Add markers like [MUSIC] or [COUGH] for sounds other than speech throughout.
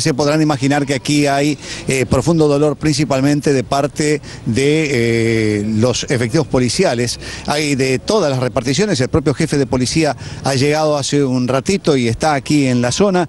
se podrán imaginar que aquí hay eh, profundo dolor principalmente de parte de los efectivos policiales, hay de todas las reparticiones, el propio jefe de policía ha llegado hace un ratito y está aquí en la zona,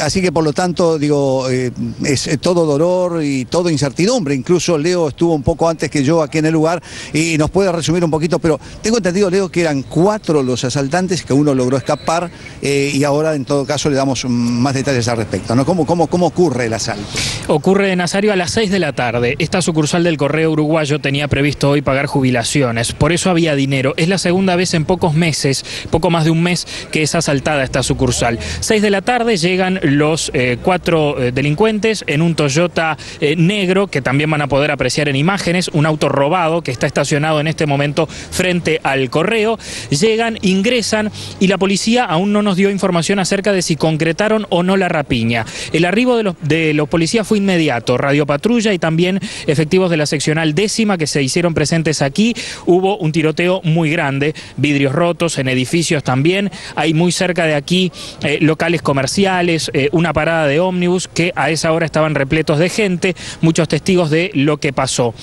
así que por lo tanto, digo, es todo dolor y todo incertidumbre, incluso Leo estuvo un poco antes que yo aquí en el lugar y nos puede resumir un poquito, pero tengo entendido, Leo, que eran cuatro los asaltantes, que uno logró escapar y ahora en todo caso le damos más detalles al respecto. ¿no? ¿Cómo, cómo, cómo ocurre el asalto? Ocurre en Nazario a las 6 de la tarde. Esta sucursal del Correo Uruguayo tenía previsto hoy pagar jubilaciones, por eso había dinero. Es la segunda vez en pocos meses, poco más de un mes, que es asaltada esta sucursal. 6 de la tarde llegan los eh, cuatro eh, delincuentes en un Toyota eh, negro, que también van a poder apreciar en imágenes, un auto robado que está estacionado en este momento frente al Correo. Llegan, ingresan y la policía aún no nos dio información acerca de si concretaron o no la rapiña. El arribo de los, policías fue inmediato, Radio Patrulla y también efectivos de la seccional décima que se hicieron presentes aquí. Hubo un tiroteo muy grande, vidrios rotos en edificios también. Hay muy cerca de aquí eh, locales comerciales, eh, una parada de ómnibus que a esa hora estaban repletos de gente, muchos testigos de lo que pasó.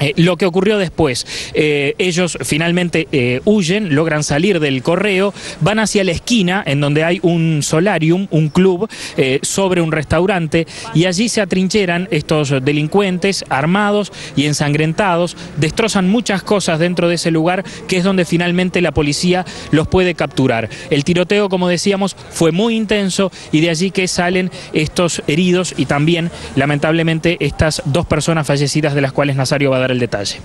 Eh, lo que ocurrió después, eh, ellos finalmente eh, huyen, logran salir del correo, van hacia la esquina en donde hay un solarium, un club, sobre un restaurante y allí se atrincheran estos delincuentes armados y ensangrentados, destrozan muchas cosas dentro de ese lugar que es donde finalmente la policía los puede capturar. El tiroteo, como decíamos, fue muy intenso y de allí que salen estos heridos y también lamentablemente estas dos personas fallecidas de las cuales Nazario va el detalle.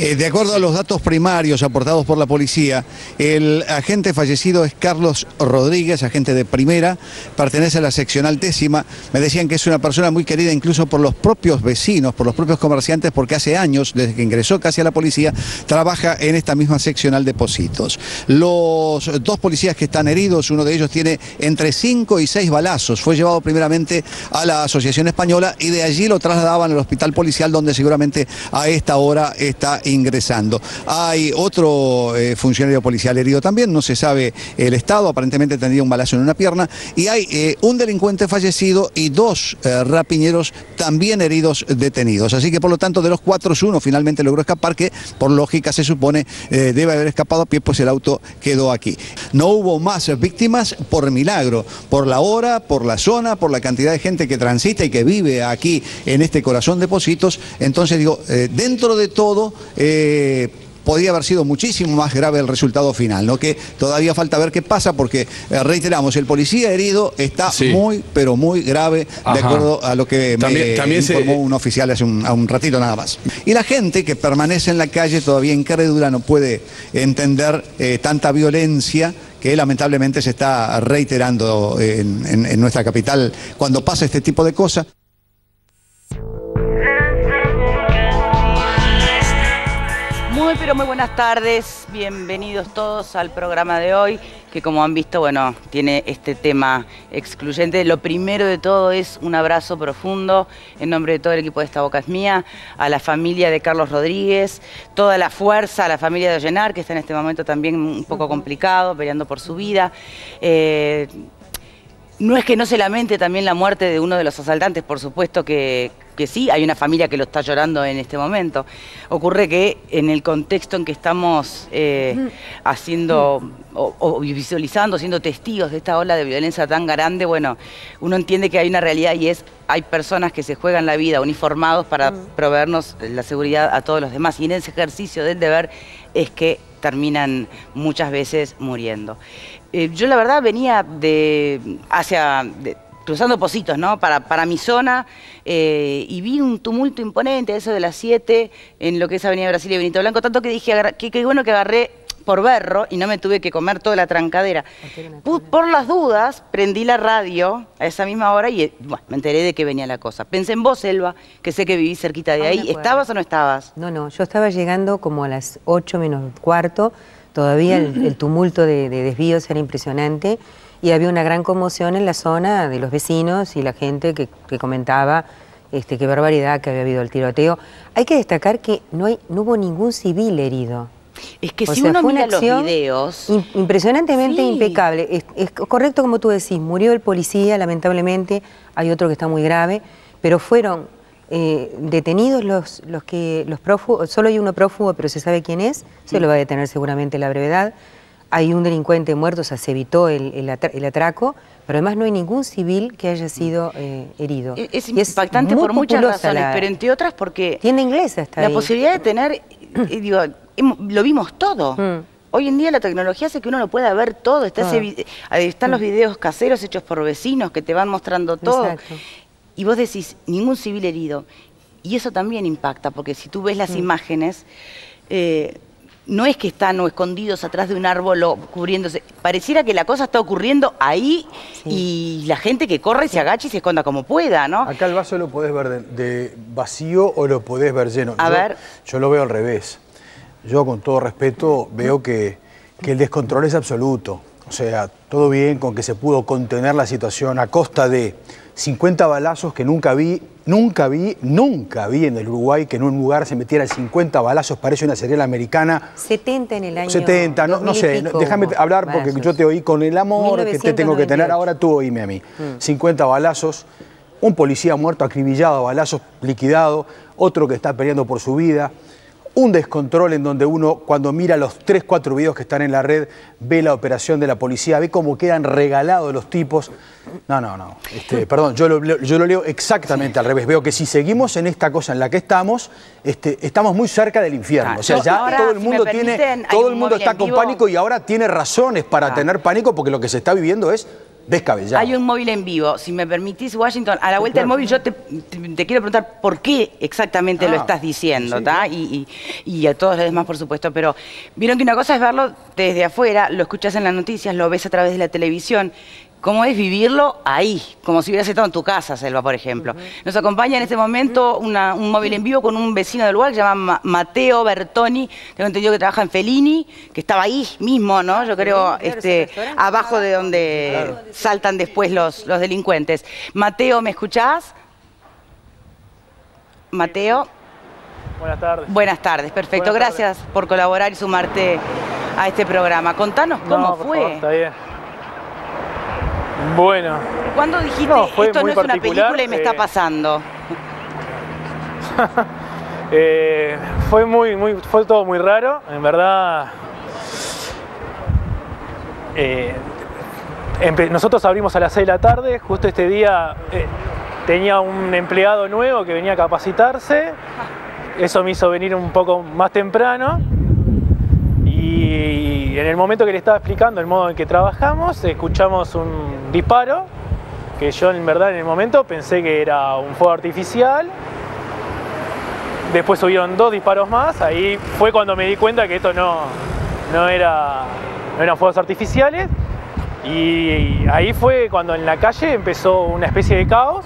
Eh, de acuerdo a los datos primarios aportados por la policía, el agente fallecido es Carlos Rodríguez, agente de primera, pertenece a la seccional décima. Me decían que es una persona muy querida incluso por los propios vecinos, por los propios comerciantes, porque hace años, desde que ingresó casi a la policía, trabaja en esta misma seccional de Positos. Los dos policías que están heridos, uno de ellos tiene entre cinco y seis balazos. Fue llevado primeramente a la Asociación Española y de allí lo trasladaban al hospital policial donde seguramente a esta hora está ingresando. Hay otro eh, funcionario policial herido también, no se sabe el estado, aparentemente tendría un balazo en una pierna, y hay eh, un delincuente fallecido y dos eh, rapiñeros también heridos detenidos. Así que por lo tanto de los cuatro uno finalmente logró escapar, que por lógica se supone debe haber escapado a pie, pues el auto quedó aquí. No hubo más víctimas por milagro, por la hora, por la zona, por la cantidad de gente que transita y que vive aquí en este corazón de Positos. Entonces digo, dentro de todo, eh, podría haber sido muchísimo más grave el resultado final, ¿no? Que todavía falta ver qué pasa, porque eh, reiteramos, el policía herido está muy, pero muy grave, de acuerdo a lo que me informó un oficial hace un, ratito nada más. Y la gente que permanece en la calle todavía incrédula no puede entender eh, tanta violencia que lamentablemente se está reiterando en nuestra capital cuando pasa este tipo de cosas. Muy buenas tardes, bienvenidos todos al programa de hoy, que como han visto, bueno, tiene este tema excluyente. Lo primero de todo es un abrazo profundo en nombre de todo el equipo de Esta Boca es Mía, a la familia de Carlos Rodríguez, toda la fuerza, a la familia de Ollenar, que está en este momento también un poco complicado, peleando por su vida. Eh, no es que no se lamente también la muerte de uno de los asaltantes, por supuesto que que sí, hay una familia que lo está llorando en este momento. Ocurre que en el contexto en que estamos eh, haciendo o, visualizando, siendo testigos de esta ola de violencia tan grande, bueno, uno entiende que hay una realidad y es, hay personas que se juegan la vida uniformados para proveernos la seguridad a todos los demás. Y en ese ejercicio del deber es que terminan muchas veces muriendo. Eh, yo la verdad venía de hacia cruzando Positos, ¿no? Para, para mi zona, eh, y vi un tumulto imponente, eso de las 7, en lo que es Avenida Brasil y Benito Blanco, tanto que dije, qué bueno que agarré por berro y no me tuve que comer toda la trancadera. Por, las dudas, prendí la radio a esa misma hora y me enteré de que venía la cosa. Pensé en vos, Selva, que sé que vivís cerquita de ahí. ¿Estabas o no estabas? No, no, yo estaba llegando como a las 8 menos cuarto, todavía el, tumulto de desvíos era impresionante y había una gran conmoción en la zona de los vecinos y la gente que, comentaba este, qué barbaridad que había habido el tiroteo. Hay que destacar que no, hay, no hubo ningún civil herido. Es que O si sea, uno mira los videos, im- impresionantemente Sí. impecable. Es, es correcto como tú decís, murió el policía, lamentablemente, hay otro que está muy grave, pero fueron eh, detenidos los, los que los prófugos, solo hay uno prófugo, pero se sabe quién es, se lo va a detener seguramente la brevedad. Hay un delincuente muerto, o sea, se evitó el, el atra- el atraco, pero además no hay ningún civil que haya sido eh, herido. e- es Y impactante por muchas razones, la- pero entre otras porque Tienda inglesa está la ahí. posibilidad de tener, eh, digo, lo vimos todo. Mm. Hoy en día la tecnología hace que uno lo pueda ver todo. Está ahí están los videos caseros hechos por vecinos que te van mostrando todo. Exacto. Y vos decís, ningún civil herido. Y eso también impacta, porque si tú ves las Mm. imágenes, eh, no es que están o escondidos atrás de un árbol o cubriéndose. Pareciera que la cosa está ocurriendo ahí y la gente que corre se agacha y se esconda como pueda, ¿no? Acá el vaso lo podés ver de, de vacío o lo podés ver lleno. A yo, ver. Yo lo veo al revés. Yo, con todo respeto, veo que, que el descontrol es absoluto. O sea, todo bien con que se pudo contener la situación a costa de 50 balazos que nunca vi, nunca vi, nunca vi en el Uruguay que en un lugar se metieran 50 balazos, parece una serial americana. 70 en el año 70, no, no 2000 y sé, déjame hablar porque balazos. yo te oí con el amor que te tengo que tener, 1998. ahora tú oíme a mí. Mm. 50 balazos, un policía muerto, acribillado a balazos, liquidado, otro que está peleando por su vida, un descontrol en donde uno cuando mira los 3, 4 videos que están en la red, ve la operación de la policía, ve cómo quedan regalados los tipos. No, no, no. Este, perdón, yo lo, yo lo leo exactamente al revés. Veo que si seguimos en esta cosa en la que estamos, este, estamos muy cerca del infierno. O sea, ya ahora, todo el mundo tiene, permiten, todo el mundo está con pánico y ahora tiene razones para tener pánico porque lo que se está viviendo es descabellado. Hay un móvil en vivo. Si me permitís, Washington, a la vuelta del móvil yo te, te- te quiero preguntar por qué exactamente lo Ah, estás diciendo, sí, ¿tá? Y, y- y a todos los demás, por supuesto. Pero vieron que una cosa es verlo desde afuera, lo escuchas en las noticias, lo ves a través de la televisión. ¿Cómo es vivirlo ahí? Como si hubieras estado en tu casa, Selva, por ejemplo. Nos acompaña en este momento una- un móvil en vivo con un vecino del lugar que se llama Ma- Mateo Bertoni. Tengo entendido que trabaja en Fellini, que estaba ahí mismo, ¿no? Yo creo, claro, este, abajo de donde saltan después los, los delincuentes. Mateo, ¿me escuchás? Mateo, Buenas tardes. buenas tardes, perfecto. Buenas tardes. Gracias por colaborar y sumarte a este programa. Contanos cómo No, por fue. favor, está bien. Bueno, ¿Cuándo dijiste No, esto no es una película y me está eh, pasando? [LAUGHS] eh, fue muy, muy, fue todo muy raro. En verdad, eh, nosotros abrimos a las 6 de la tarde. Justo este día tenía un empleado nuevo que venía a capacitarse. Eso me hizo venir un poco más temprano. Y en el momento que le estaba explicando el modo en que trabajamos, escuchamos un disparo, que yo en verdad en el momento pensé que era un fuego artificial. Después subieron dos disparos más, ahí fue cuando me di cuenta que esto no, no, era, no eran fuegos artificiales. Y ahí fue cuando en la calle empezó una especie de caos.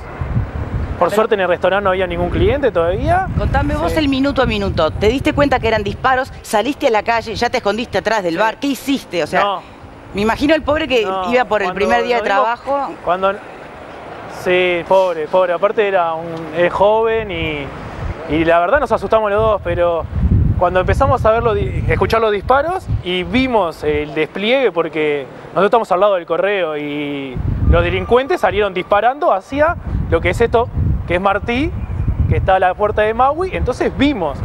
Por suerte en el restaurante no había ningún cliente todavía. Contame vos Sí. el minuto a minuto. ¿Te diste cuenta que eran disparos? ¿Saliste a la calle? ¿Ya te escondiste atrás del bar? ¿Qué hiciste? O sea, No. me imagino el pobre que No, iba por el cuando primer día de trabajo. Cuando. Sí, pobre, pobre. Aparte era un es joven y, y la verdad nos asustamos los dos, pero cuando empezamos a ver los escuchar los disparos y vimos el despliegue, porque nosotros estamos al lado del correo y los delincuentes salieron disparando hacia lo que es esto, que es Martí, que está a la puerta de Maui. Entonces vimos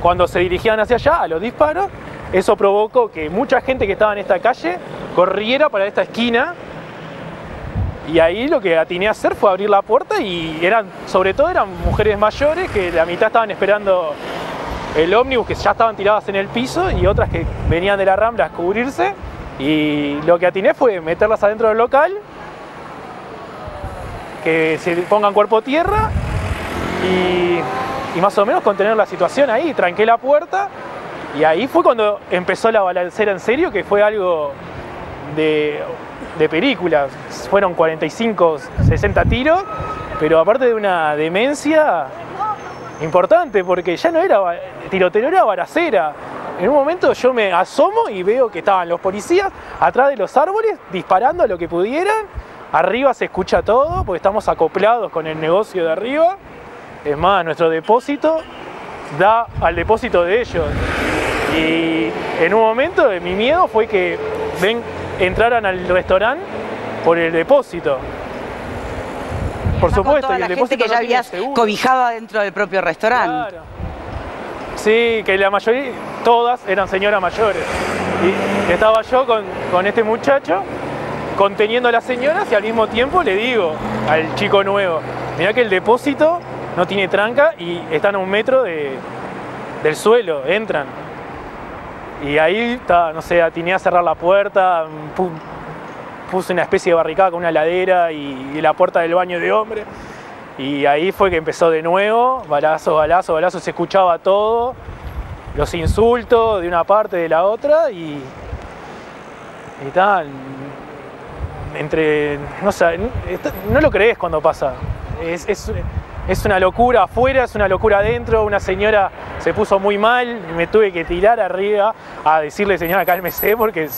cuando se dirigían hacia allá a los disparos. Eso provocó que mucha gente que estaba en esta calle corriera para esta esquina y ahí lo que atiné a hacer fue abrir la puerta y eran, sobre todo eran mujeres mayores que la mitad estaban esperando el ómnibus, que ya estaban tiradas en el piso y otras que venían de la rambla a cubrirse. Y lo que atiné fue meterlas adentro del local, que se pongan cuerpo a tierra y, más o menos contener la situación ahí. Tranqué la puerta y ahí fue cuando empezó la balancera en serio, que fue algo de, de película. Fueron 45, 60 tiros, pero aparte de una demencia importante, porque ya no era tiroteo, era balacera. En un momento yo me asomo y veo que estaban los policías atrás de los árboles disparando lo que pudieran. Arriba se escucha todo, porque estamos acoplados con el negocio de arriba. Es más, nuestro depósito da al depósito de ellos. Y en un momento mi miedo fue que ven, entraran al restaurante por el depósito. Por supuesto, y el depósito que ya habías cobijado dentro del propio restaurante. Claro. Sí, que la mayoría, todas eran señoras mayores. Y estaba yo con, con este muchacho conteniendo a las señoras y al mismo tiempo le digo al chico nuevo, mira que el depósito no tiene tranca y están a un metro del suelo, entran. Y ahí, no sé, atiné a cerrar la puerta, puse una especie de barricada con una ladera y, la puerta del baño de hombre. Y ahí fue que empezó de nuevo, balazo, balazo, balazo, se escuchaba todo, los insultos de una parte, de la otra y, y tal, entre, no sé, no lo crees cuando pasa. Es, es, una locura afuera, es una locura adentro. Una señora se puso muy mal, me tuve que tirar arriba a decirle, señora, cálmese, porque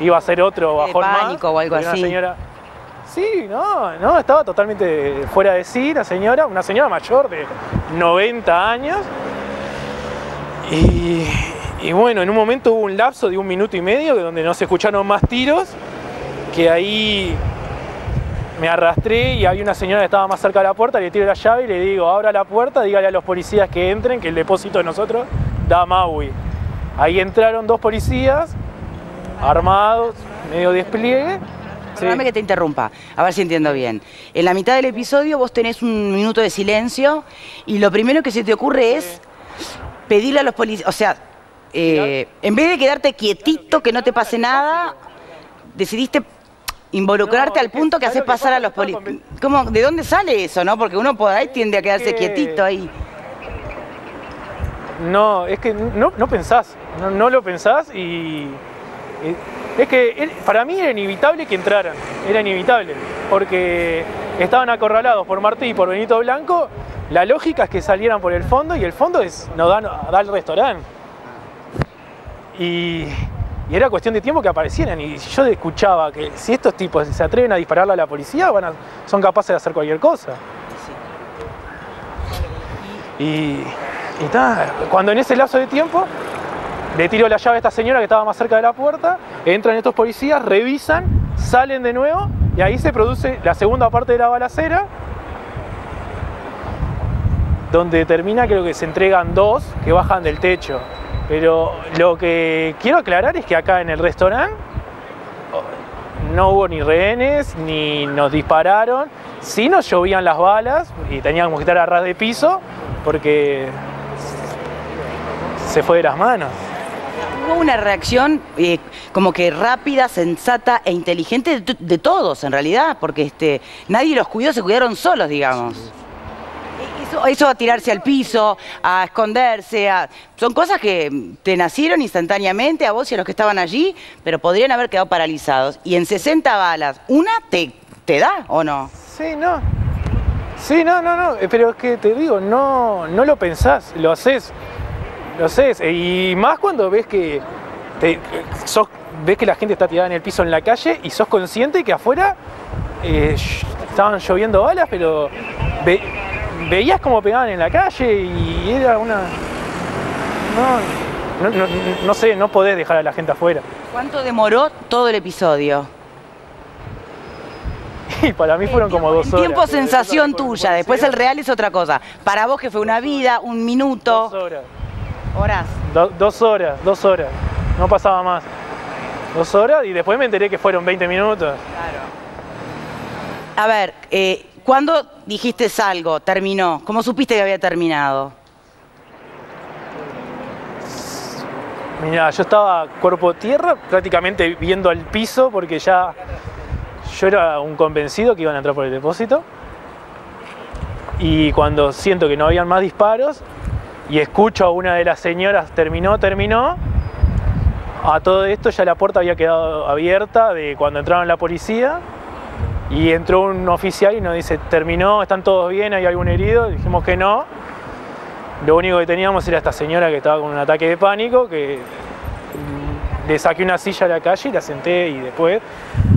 iba a ser otro bajón pánico o algo así. Señora, sí, no, no, estaba totalmente fuera de sí la señora, una señora mayor de 90 años. Y, y bueno, en un momento hubo un lapso de un minuto y medio donde no se escucharon más tiros que ahí me arrastré y había una señora que estaba más cerca de la puerta, le tiro la llave y le digo, abra la puerta, dígale a los policías que entren, que el depósito de nosotros da Maui. Ahí entraron dos policías, armados, medio despliegue. Perdóname que te interrumpa, a ver si entiendo bien. En la mitad del episodio vos tenés un minuto de silencio y lo primero que se te ocurre es pedirle a los policías, o sea, eh, en vez de quedarte quietito, que no te pase nada, decidiste involucrarte al punto que, haces pasar a los policías. ¿De dónde sale eso, no? Porque uno por ahí tiende a quedarse quietito ahí. No, es que no, no pensás, no, lo pensás y, es que para mí era inevitable que entraran, era inevitable, porque estaban acorralados por Martí y por Benito Blanco, la lógica es que salieran por el fondo y el fondo es no da, da al restaurante. Y, y era cuestión de tiempo que aparecieran. Y yo escuchaba que si estos tipos se atreven a dispararle a la policía, van son capaces de hacer cualquier cosa. Y, y cuando en ese lapso de tiempo le tiro la llave a esta señora que estaba más cerca de la puerta, entran estos policías, revisan, salen de nuevo y ahí se produce la segunda parte de la balacera, donde termina creo que se entregan dos que bajan del techo. Pero lo que quiero aclarar es que acá en el restaurante no hubo ni rehenes, ni nos dispararon. Sí nos llovían las balas y teníamos que estar a ras de piso porque se fue de las manos. Hubo una reacción eh, como que rápida, sensata e inteligente de, todos en realidad, porque este, nadie los cuidó, se cuidaron solos, digamos. Eso, a tirarse al piso, a esconderse, son cosas que te nacieron instantáneamente a vos y a los que estaban allí, pero podrían haber quedado paralizados. Y en 60 balas, ¿una te, te da o no? Sí, no. Sí, no, no, no. Eh, pero es que te digo, no, no lo pensás, lo haces. Lo haces. Y más cuando ves que ves que la gente está tirada en el piso en la calle y sos consciente que afuera eh, estaban lloviendo balas, pero veías cómo pegaban en la calle y era una... No, no, sé, no podés dejar a la gente afuera. ¿Cuánto demoró todo el episodio? [LAUGHS] Y para mí fueron como dos horas. Tiempo sensación tuya, después el real es otra cosa. Para vos que fue una vida, un minuto. Dos horas. ¿Horas? dos horas, dos horas. No pasaba más. Dos horas y después me enteré que fueron 20 minutos. Claro. A ver, eh, ¿Cuándo dijiste algo? Terminó. ¿Cómo supiste que había terminado? Mira, yo estaba cuerpo tierra, prácticamente viendo al piso porque ya yo era un convencido que iban a entrar por el depósito. Y cuando siento que no habían más disparos y escucho a una de las señoras terminó, terminó, a todo esto ya la puerta había quedado abierta de cuando entraron la policía y entró un oficial y nos dice, terminó, están todos bien, hay algún herido. Dijimos que no. Lo único que teníamos era esta señora que estaba con un ataque de pánico, que le saqué una silla a la calle y la senté y después,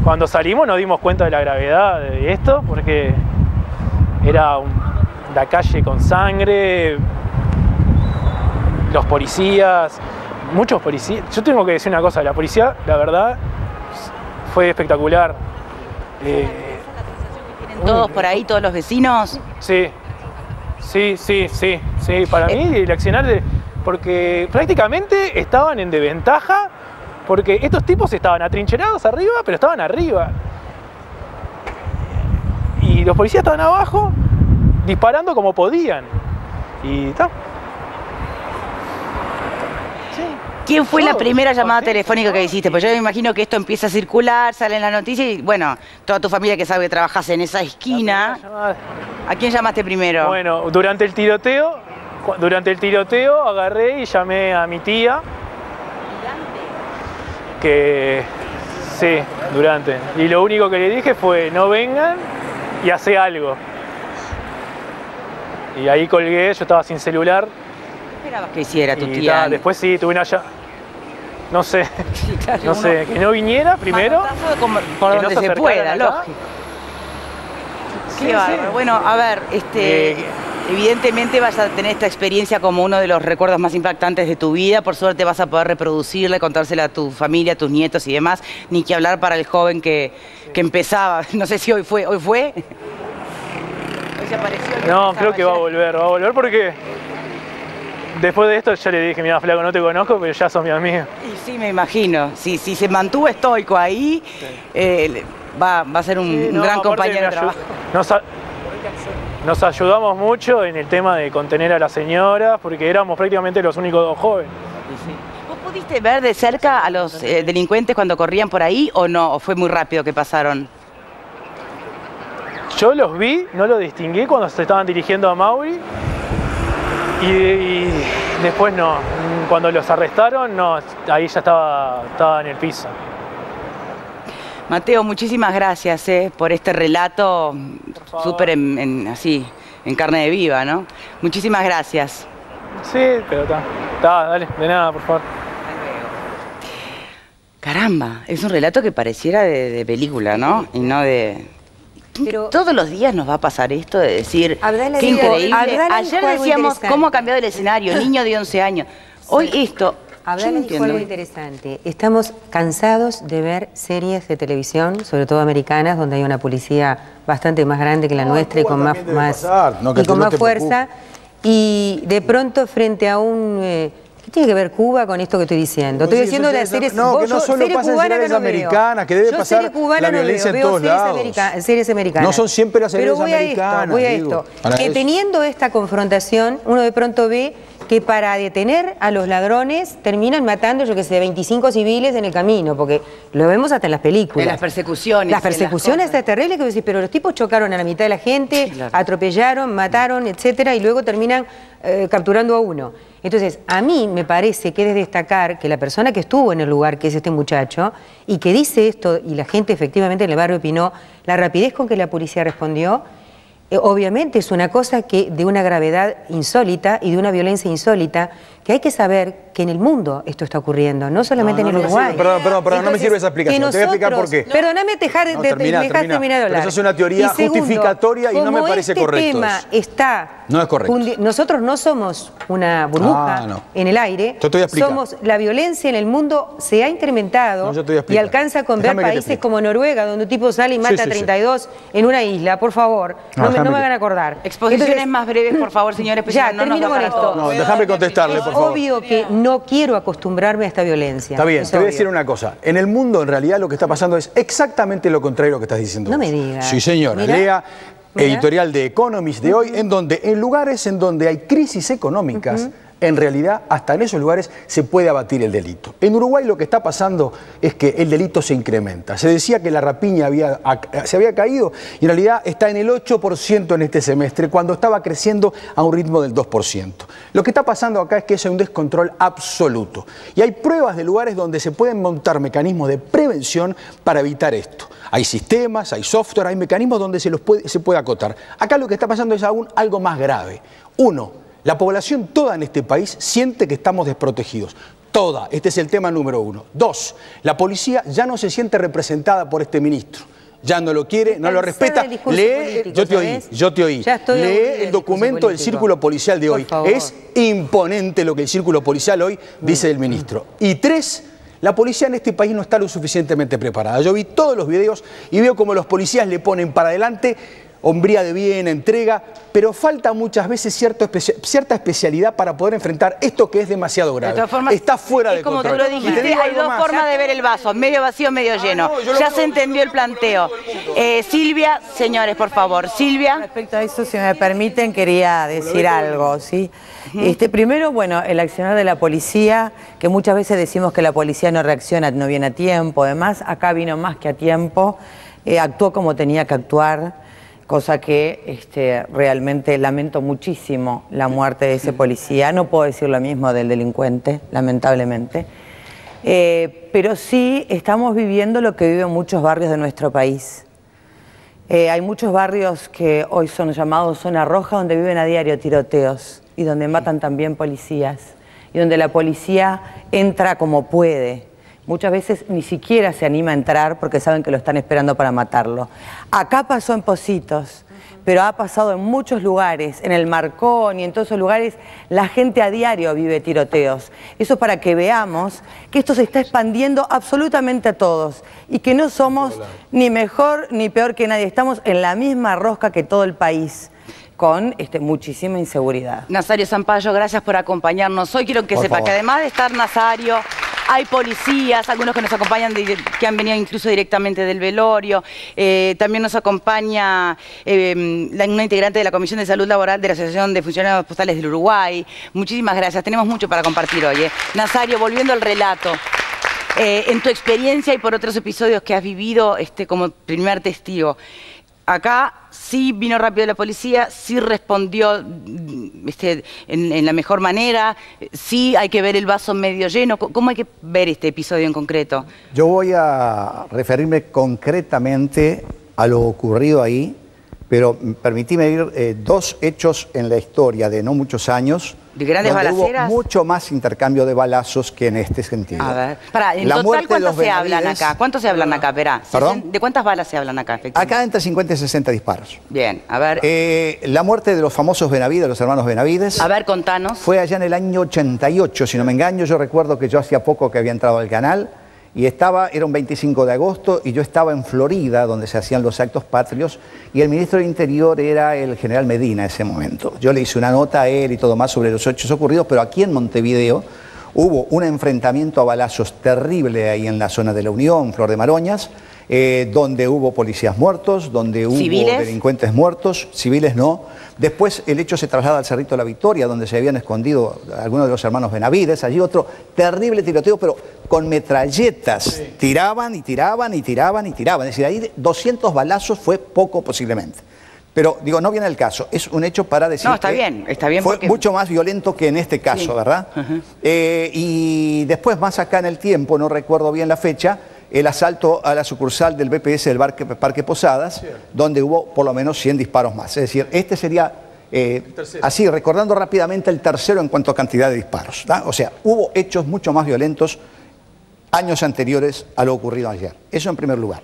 cuando salimos nos dimos cuenta de la gravedad de esto, porque era la calle con sangre, los policías, muchos policías. Yo tengo que decir una cosa, la policía, la verdad, fue espectacular. Eh, ¿Todos por ahí, todos los vecinos? Sí, sí, sí, sí, sí. Para mí el accionar de... Porque prácticamente estaban en desventaja porque estos tipos estaban atrincherados arriba, pero estaban arriba. Y los policías estaban abajo disparando como podían. Y está. ¿Quién fue la primera llamada telefónica que hiciste? Pues yo me imagino que esto empieza a circular, sale en la noticia y bueno, toda tu familia que sabe que trabajas en esa esquina. ¿A quién llamaste primero? Bueno, durante el tiroteo, durante el tiroteo agarré y llamé a mi tía. Que sí, durante. Y lo único que le dije fue no vengan y hace algo. Y ahí colgué, yo estaba sin celular. ¿Qué esperabas que hiciera tu tía? ta, después sí, tuve una ya. No sé, Sí, claro, no sé, que no viniera primero. Por que no donde se pueda, lógico. Sí, Qué sí. Bueno, a ver, este, Eh, evidentemente vas a tener esta experiencia como uno de los recuerdos más impactantes de tu vida. Por suerte vas a poder reproducirla contársela a tu familia, a tus nietos y demás. Ni que hablar para el joven que, que empezaba. [LAUGHS] No sé si hoy fue. ¿Hoy fue? Hoy se apareció. No, creo que va a volver, va a volver porque después de esto yo le dije, mira, flaco, no te conozco, pero ya sos mi amigo. Y sí, me imagino. Si, si se mantuvo estoico ahí, eh, va, va a ser un, Sí, no, gran compañero de trabajo. Nos, a- nos ayudamos mucho en el tema de contener a la señora, porque éramos prácticamente los únicos dos jóvenes. ¿Vos pudiste ver de cerca a los eh, delincuentes cuando corrían por ahí o no? ¿O fue muy rápido que pasaron? Yo los vi, no los distinguí cuando se estaban dirigiendo a Mauri. Y, y después no, cuando los arrestaron, no, ahí ya estaba, estaba en el piso. Mateo, muchísimas gracias eh, por este relato súper en, en- así, en carne de viva, ¿no? Muchísimas gracias. Sí, pero está. Está, dale, de nada, por favor. Caramba, es un relato que pareciera de, de película, ¿no? Y no de... Pero- Todos los días nos va a pasar esto de decir, Abdala qué increíble. Abdala Ayer decíamos cómo ha cambiado el escenario, [LAUGHS] niño de 11 años. Hoy esto, yo Hablar no dijo algo interesante. Estamos cansados de ver series de televisión, sobre todo americanas, donde hay una policía bastante más grande que la No, nuestra y con más, más- no, y con no más fuerza. Y de pronto frente a un eh, ¿Qué tiene que ver Cuba con esto que estoy diciendo? Pues Estoy sí, diciendo eso las series. no, vos- que no solo pasa en series no americanas, que debe Yo pasar serie cubana la no veo, violencia en veo todos series, lados. america- series americanas. No son siempre las series Pero voy a americanas, esto, voy a digo, esto. Que eso. teniendo esta confrontación, uno de pronto ve que para detener a los ladrones terminan matando, yo que sé, 25 civiles en el camino, porque lo vemos hasta en las películas. En las persecuciones, Las en las persecuciones cosas. es terrible que vos decís, pero los tipos chocaron a la mitad de la gente, Claro. atropellaron, mataron, etcétera, y luego terminan eh, capturando a uno. Entonces, a mí me parece que es de destacar que la persona que estuvo en el lugar, que es este muchacho, y que dice esto, y la gente efectivamente en el barrio opinó, la rapidez con que la policía respondió, eh, obviamente es una cosa que de una gravedad insólita y de una violencia insólita, que hay que saber que en el mundo esto está ocurriendo, no solamente No, no en el Uruguay. sirve, perdón, perdón, perdón, no me sirve esa explicación, te voy a explicar por qué. Perdóname, dejar, No, de- termina, me dejas termina. terminar de Pero hablar. eso es una teoría Y segundo, justificatoria y no me parece este correcto tema eso. está No es correcto. fundi- Nosotros no somos una burbuja Ah, no. en el aire. Yo te voy a explicar. Somos la violencia en el mundo se ha incrementado No, yo te voy a y alcanza con ver países como Noruega donde un tipo sale y Sí, mata sí, a sí. 32 en una isla, por favor. No, No, me, me que- hagan acordar. Exposiciones Entonces, más breves, por favor, señores. Ya, no, termino con esto. No, déjame contestarle, por favor. Obvio que no quiero acostumbrarme a esta violencia. Está bien, Es te voy a decir una cosa. En el mundo, en realidad, lo que está pasando es exactamente lo contrario a lo que estás diciendo. No vos. me digas. Sí, señora. Mira. Lea editorial de Economist de hoy, en donde en lugares en donde hay crisis económicas, en realidad, hasta en esos lugares se puede abatir el delito. En Uruguay lo que está pasando es que el delito se incrementa. Se decía que la rapiña se había caído y en realidad está en el 8% en este semestre, cuando estaba creciendo a un ritmo del 2%. Lo que está pasando acá es que es un descontrol absoluto. Y hay pruebas de lugares donde se pueden montar mecanismos de prevención para evitar esto. Hay sistemas, hay software, hay mecanismos donde se, los puede, se puede acotar. Acá lo que está pasando es aún algo más grave. Uno, la población toda en este país siente que estamos desprotegidos. Toda. Este es el tema número uno. Dos, la policía ya no se siente representada por este ministro. ya no lo quiere, no lo respeta. Lee, político, yo te oí, yo te oí. Lee el documento del círculo policial de hoy. Es imponente lo que el círculo policial hoy dice del ministro. Y tres, la policía en este país no está lo suficientemente preparada. Yo vi todos los videos y veo como los policías le ponen para adelante hombría de bien, entrega, pero falta muchas veces cierto especia- cierta especialidad para poder enfrentar esto que es demasiado De grave. formas, está fuera es de como control. tú lo dijiste, hay dos más. formas de ver el vaso, medio vacío, medio lleno. no, yo lo ya se entendió el planteo. Eh, Silvia, señores, por favor. Silvia. Respecto a eso, si me permiten, quería decir algo, ¿sí? Este, primero, bueno, el accionar de la policía, que muchas veces decimos que la policía no reacciona, no viene a tiempo, además, acá vino más que a tiempo, eh, actuó como tenía que actuar, cosa que este, realmente lamento muchísimo la muerte de ese policía. No puedo decir lo mismo del delincuente, lamentablemente. Eh, pero sí estamos viviendo lo que viven muchos barrios de nuestro país. Eh, hay muchos barrios que hoy son llamados zona roja donde viven a diario tiroteos y donde matan también policías y donde la policía entra como puede. Muchas veces ni siquiera se anima a entrar porque saben que lo están esperando para matarlo. Acá pasó en Positos, pero ha pasado en muchos lugares, en el Marcón y en todos esos lugares, la gente a diario vive tiroteos. Eso es para que veamos que esto se está expandiendo absolutamente a todos y que no somos ni mejor ni peor que nadie, estamos en la misma rosca que todo el país, con este, muchísima inseguridad. Nazario Zampayo, gracias por acompañarnos hoy. Quiero que Por sepa favor. que además de estar Nazario, hay policías, algunos que nos acompañan, que han venido incluso directamente del velorio. Eh, también nos acompaña la- una integrante de la Comisión de Salud Laboral de la Asociación de Funcionarios Postales del Uruguay. Muchísimas gracias. Tenemos mucho para compartir hoy. eh. Nazario, volviendo al relato. Eh, en tu experiencia y por otros episodios que has vivido este, como primer testigo, acá sí vino rápido la policía, sí respondió mm, este, en, en la mejor manera, sí hay que ver el vaso medio lleno. ¿Cómo hay que ver este episodio en concreto? Yo voy a referirme concretamente a lo ocurrido ahí, pero permitíme ir eh, dos hechos en la historia de no muchos años. ¿De grandes donde hubo balaceras? mucho más intercambio de balazos que en este sentido. A ver, pará, en La total, ¿cuántos se hablan Benavides- acá? ¿Cuántos se hablan acá? Verá, ¿Perdón? ¿De cuántas balas se hablan acá? efectivamente? Acá entre 50 y 60 disparos. Bien, a ver, Eh, la muerte de los famosos Benavides, los hermanos Benavides, a ver, contanos. fue allá en el año 88, si no me engaño. Yo recuerdo que yo hacía poco que había entrado al canal y estaba, era un 25 de agosto, y yo estaba en Florida, donde se hacían los actos patrios, y el ministro del Interior era el general Medina en ese momento. Yo le hice una nota a él y todo más sobre los hechos ocurridos, pero aquí en Montevideo hubo un enfrentamiento a balazos terrible ahí en la zona de la Unión, Flor de Maroñas, eh, donde hubo policías muertos, donde hubo ¿Civiles? delincuentes muertos, civiles no. Después el hecho se traslada al Cerrito de la Victoria, donde se habían escondido algunos de los hermanos Benavides. Allí otro terrible tiroteo, pero con metralletas. Tiraban y tiraban y tiraban y tiraban. Es decir, ahí 200 balazos fue poco posiblemente. Pero digo, no viene el caso. Es un hecho para decir No, está que bien, está bien Fue porque- mucho más violento que en este caso, Sí. ¿verdad? Eh, y después, más acá en el tiempo, no recuerdo bien la fecha, el asalto a la sucursal del BPS del Parque, Parque Posadas, donde hubo por lo menos 100 disparos más. Es decir, este sería, eh, así, recordando rápidamente el tercero en cuanto a cantidad de disparos. O sea, hubo hechos mucho más violentos años anteriores a lo ocurrido ayer. Eso en primer lugar.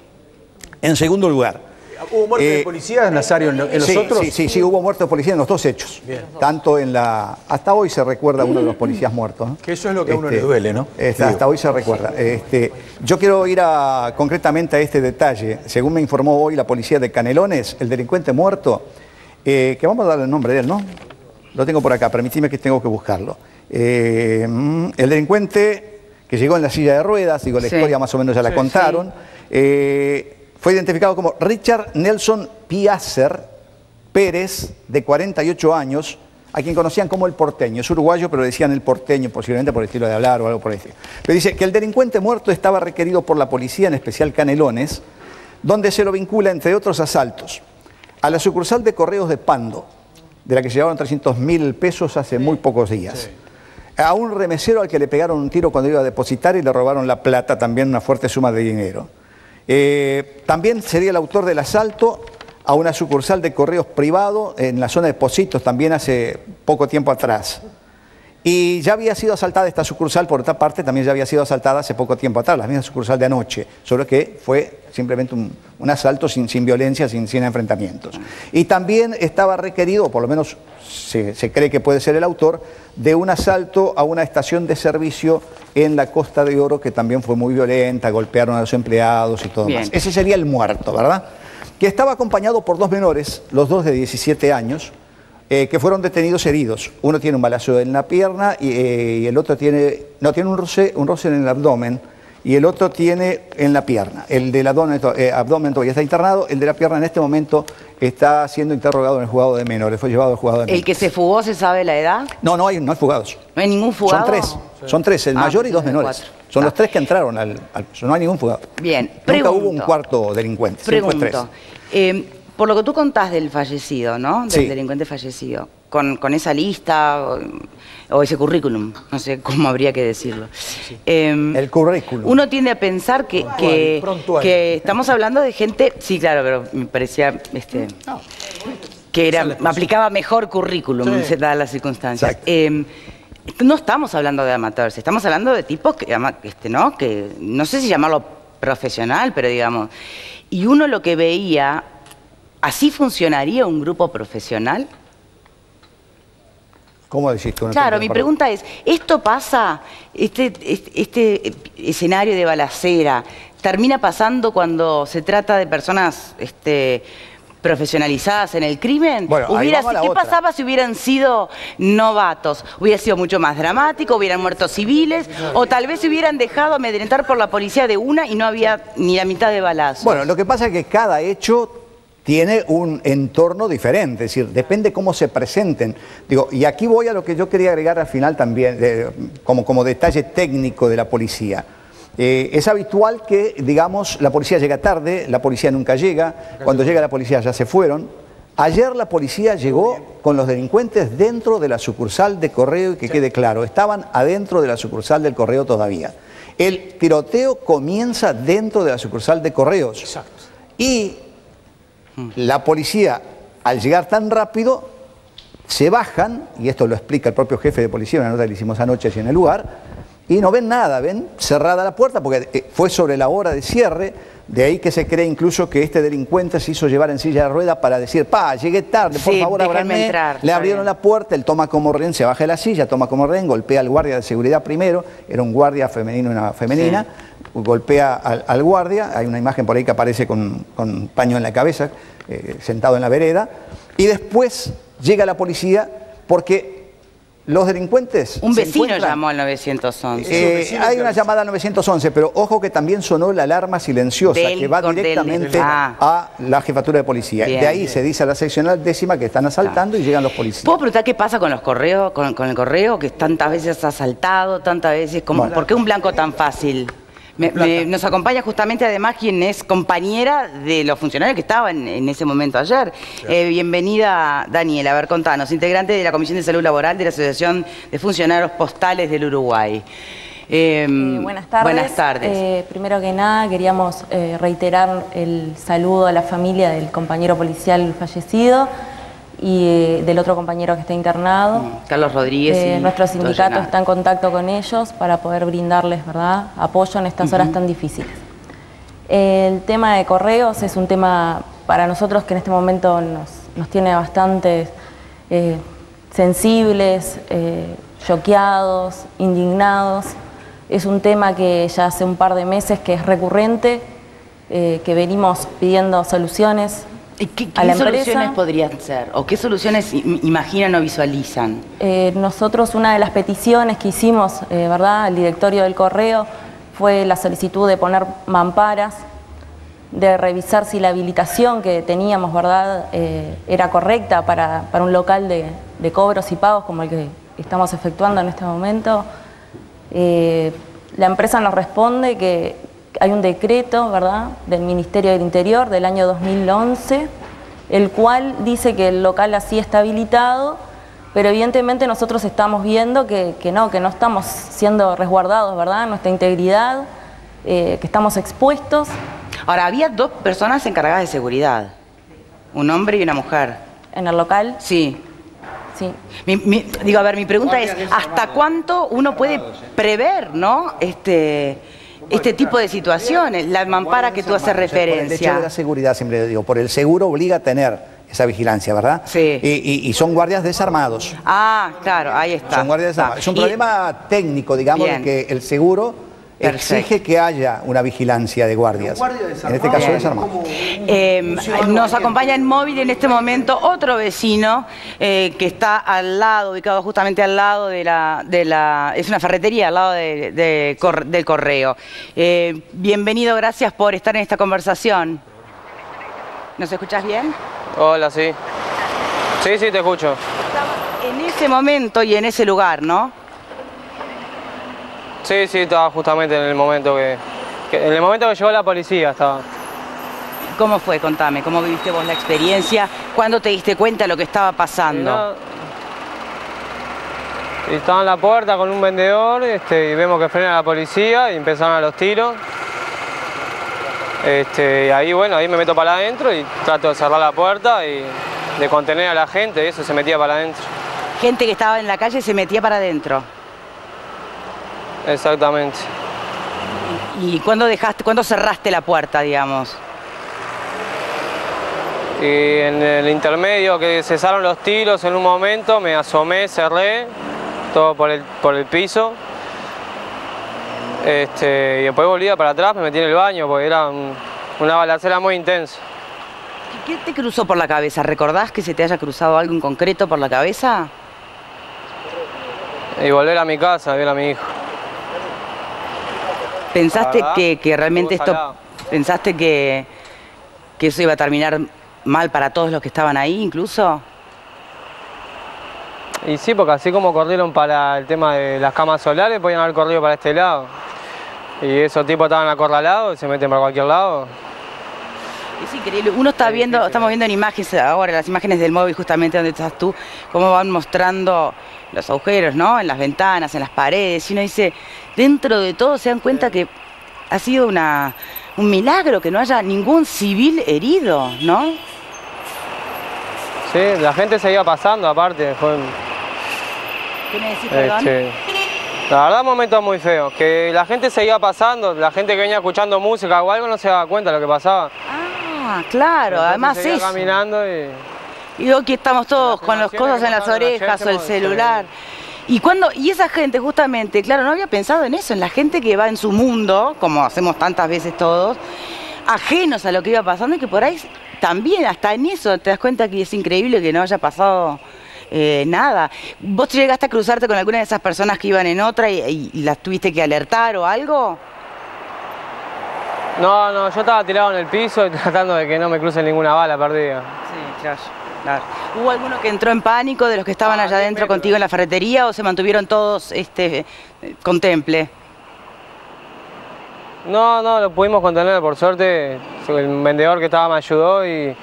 En segundo lugar, ¿Hubo muerte de Eh, policías, Nazario, en, lo- en los sí, otros? Sí, sí, sí, hubo muerte de policía en los dos hechos. Tanto en la. Hasta hoy se recuerda uno de los policías muertos. ¿no? Que eso es lo que a uno le duele, ¿no? este, hasta hoy se recuerda. Este, yo quiero ir a, concretamente a este detalle. Según me informó hoy la policía de Canelones, el delincuente muerto, eh, que vamos a darle el nombre de él, ¿no? Lo tengo por acá, permitime que tengo que buscarlo. Eh, mm, el delincuente que llegó en la silla de ruedas, digo, la Sí. historia más o menos ya la Sí, contaron, eh, fue identificado como Richard Nelson Piazzer Pérez, de 48 años, a quien conocían como el porteño. Es uruguayo, pero decían el porteño, posiblemente por el estilo de hablar o algo por el estilo. Pero dice que el delincuente muerto estaba requerido por la policía, en especial Canelones, donde se lo vincula, entre otros asaltos, a la sucursal de correos de Pando, de la que se llevaron 300 mil pesos hace muy pocos días. A un remesero al que le pegaron un tiro cuando iba a depositar y le robaron la plata, también una fuerte suma de dinero. Eh, también sería el autor del asalto a una sucursal de correos privado en la zona de Positos, también hace poco tiempo atrás. Y ya había sido asaltada esta sucursal, por otra parte, también ya había sido asaltada hace poco tiempo atrás, la misma sucursal de anoche, solo que fue simplemente un, un asalto sin, sin violencia, sin, sin enfrentamientos. Y también estaba requerido, o por lo menos se, se cree que puede ser el autor, de un asalto a una estación de servicio en la Costa de Oro que también fue muy violenta, golpearon a los empleados y todo Bien. más. Ese sería el muerto, ¿verdad? Que estaba acompañado por dos menores, los dos de 17 años, eh, que fueron detenidos heridos. Uno tiene un balazo en la pierna y, eh, y el otro tiene, no, tiene un roce, un roce en el abdomen y el otro tiene en la pierna. El del abdomen, eh, abdomen todavía está internado, el de la pierna en este momento está siendo interrogado en el juzgado de menores, fue llevado al juzgado de menores. ¿El que se fugó se sabe la edad? No, no hay, no hay fugados. ¿No hay ningún fugado? Son tres, son tres, el Ah, mayor y dos menores. cuatro. Son Ah. los tres que entraron al, al- No hay ningún fugado. Bien, Nunca pregunto. hubo un cuarto delincuente, siempre tres. Pregunto. eh, por lo que tú contás del fallecido, ¿no? Del Sí. delincuente fallecido. Con, con esa lista o, o ese currículum, no sé cómo habría que decirlo. Eh, El currículum. Uno tiende a pensar que, que, estamos hablando de gente. Sí, claro, pero me parecía. Este, que era, aplicaba mejor currículum, Sí. dadas las circunstancias. Eh, no estamos hablando de amateurs, estamos hablando de tipos que, este, ¿no? que no sé si llamarlo profesional, pero digamos. Y uno lo que veía, ¿así funcionaría un grupo profesional? ¿Cómo decís tú? No Claro, mi pregunta es, ¿esto pasa, este, este, este escenario de balacera, termina pasando cuando se trata de personas este, profesionalizadas en el crimen? Bueno, ahí Hubiera vamos a la ¿Qué otra. pasaba si hubieran sido novatos? ¿Hubiera sido mucho más dramático? ¿Hubieran muerto civiles? ¿O tal vez se hubieran dejado amedrentar por la policía de una y no había ni la mitad de balazos? Bueno, lo que pasa es que cada hecho tiene un entorno diferente, es decir, depende cómo se presenten. Digo, y aquí voy a lo que yo quería agregar al final también, eh, como, como detalle técnico de la policía. Eh, es habitual que, digamos, la policía llega tarde, la policía nunca llega, cuando llega la policía ya se fueron. Ayer la policía llegó con los delincuentes dentro de la sucursal de correo y que quede claro, estaban adentro de la sucursal del correo todavía. El tiroteo comienza dentro de la sucursal de correos. Exacto. Y la policía, al llegar tan rápido, se bajan, y esto lo explica el propio jefe de policía, una nota que le hicimos anoche allí en el lugar, y no ven nada, ven cerrada la puerta, porque eh, fue sobre la hora de cierre, de ahí que se cree incluso que este delincuente se hizo llevar en silla de rueda para decir, pa, llegué tarde, por Sí, favor ábranme". entrar, Le abrieron la puerta, él toma como rehén, se baja de la silla, toma como rehén, golpea al guardia de seguridad primero, era un guardia femenino y una femenina, golpea al, al guardia, hay una imagen por ahí que aparece con, paño en la cabeza, eh, sentado en la vereda, y después llega la policía porque los delincuentes... Un vecino llamó al 911. eh, vecinos hay una llamada al 911, pero ojo que también sonó la alarma silenciosa Del que va directamente Ah. a la jefatura de policía. Bien, de ahí bien. se dice a la seccional décima que están asaltando y llegan los policías. ¿Puedo preguntar qué pasa con los correos, con, con el correo que tantas veces asaltado, tantas veces, como, Bueno. ¿por qué un blanco tan fácil? Me- me- nos acompaña justamente además quien es compañera de los funcionarios que estaban en ese momento ayer. Eh, bienvenida Daniela, a ver, contanos, integrante de la Comisión de Salud Laboral de la Asociación de Funcionarios Postales del Uruguay. Eh, Eh, buenas tardes. Buenas tardes. Eh, primero que nada, queríamos eh, reiterar el saludo a la familia del compañero policial fallecido y eh, del otro compañero que está internado. Carlos Rodríguez. Eh, y nuestro sindicato está en contacto con ellos para poder brindarles ¿verdad? apoyo en estas horas tan difíciles. El tema de correos es un tema para nosotros que en este momento nos, nos tiene bastante eh, sensibles, choqueados, indignados. Es un tema que ya hace un par de meses que es recurrente, que venimos pidiendo soluciones ¿Y qué, a qué la soluciones empresa. podrían ser? ¿O qué soluciones im- imaginan o visualizan? Eh, nosotros una de las peticiones que hicimos, eh, ¿verdad?, al directorio del correo fue la solicitud de poner mamparas, de revisar si la habilitación que teníamos, ¿verdad?, eh, era correcta para, para un local de, de cobros y pagos como el que estamos efectuando en este momento. La empresa nos responde que hay un decreto, ¿verdad?, del Ministerio del Interior del año 2011, el cual dice que el local así está habilitado, pero evidentemente nosotros estamos viendo que, que no, que no estamos siendo resguardados, ¿verdad?, nuestra integridad, eh, que estamos expuestos. Ahora, había dos personas encargadas de seguridad. Un hombre y una mujer. En el local, Sí. sí. sí. Mi- mi- digo, a ver, mi pregunta es, ¿hasta cuánto uno puede prever, ¿no? Este, este tipo de situaciones, la mampara que tú haces Por el hecho de referencia. la seguridad, siempre digo, por el seguro obliga a tener esa vigilancia, ¿verdad? Sí. Y, y- y son guardias desarmados. Ah, claro, ahí está. Son guardias Está. desarmados. Es un Y- problema técnico, digamos, de que el seguro Perfecto. exige que haya una vigilancia de guardias. En este caso Bien. desarmados. Eh, nos acompaña en móvil en este momento otro vecino eh, que está al lado, ubicado justamente al lado de la, de la es una ferretería al lado de- de cor- del correo. Eh, bienvenido, gracias por estar en esta conversación. ¿Nos escuchás bien? Hola, sí. Sí, sí, te escucho. En ese momento y en ese lugar, ¿no? Sí, sí, estaba justamente en el momento que, que- En el momento que llegó la policía estaba. ¿Cómo fue? Contame, ¿cómo viviste vos la experiencia? ¿Cuándo te diste cuenta de lo que estaba pasando? Y estaba en la puerta con un vendedor este, y vemos que frena la policía y empezaron a los tiros. Este, y ahí, bueno, ahí me meto para adentro y trato de cerrar la puerta y de contener a la gente y eso se metía para adentro. Gente que estaba en la calle se metía para adentro. Exactamente. ¿Y cuándo dejaste, cuándo cerraste la puerta, digamos? Y en el intermedio que cesaron los tiros en un momento, me asomé, cerré, todo por el, por el piso. Este, y después volvía para atrás, me metí en el baño porque era un- una balacera muy intensa. ¿Qué te cruzó por la cabeza? ¿Recordás que se te haya cruzado algo en concreto por la cabeza? Y volver a mi casa, ver a mi hijo. ¿Pensaste verdad, que, que realmente esto, salado. pensaste que, que eso iba a terminar mal para todos los que estaban ahí incluso? Y sí, porque así como corrieron para el tema de las camas solares, podían haber corrido para este lado. Y esos tipos estaban acorralados y se meten para cualquier lado. Es increíble. Uno está viendo, estamos viendo en imágenes ahora, las imágenes del móvil justamente donde estás tú, cómo van mostrando los agujeros, ¿no? En las ventanas, en las paredes. Y uno dice, dentro de todo se dan cuenta que ha sido una, un milagro que no haya ningún civil herido, ¿no? Sí, la gente seguía pasando aparte. Fue, ¿Qué me decís, perdón? este, la verdad, momentos muy feos. Que la gente seguía pasando, la gente que venía escuchando música o algo no se daba cuenta de lo que pasaba. Ah, claro, Entonces además eso. caminando y... Y hoy que estamos todos con las cosas en las orejas o el celular. Y cuando y esa gente justamente, claro, no había pensado en eso, en la gente que va en su mundo, como hacemos tantas veces todos, ajenos a lo que iba pasando y que por ahí también hasta en eso te das cuenta que es increíble que no haya pasado eh, nada. ¿Vos llegaste a cruzarte con alguna de esas personas que iban en otra y, y las tuviste que alertar o algo? No, no, yo estaba tirado en el piso y [LAUGHS] tratando de que no me cruce ninguna bala perdida. Sí, claro. claro. ¿Hubo alguno que entró en pánico de los que estaban allá adentro contigo en la ferretería o se mantuvieron todos este, contemple? No, no, lo pudimos contener, por suerte. El vendedor que estaba me ayudó y